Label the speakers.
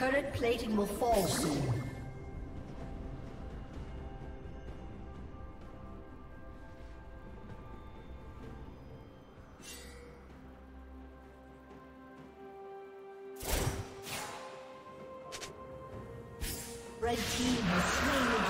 Speaker 1: Turret plating will fall soon. Red team has slain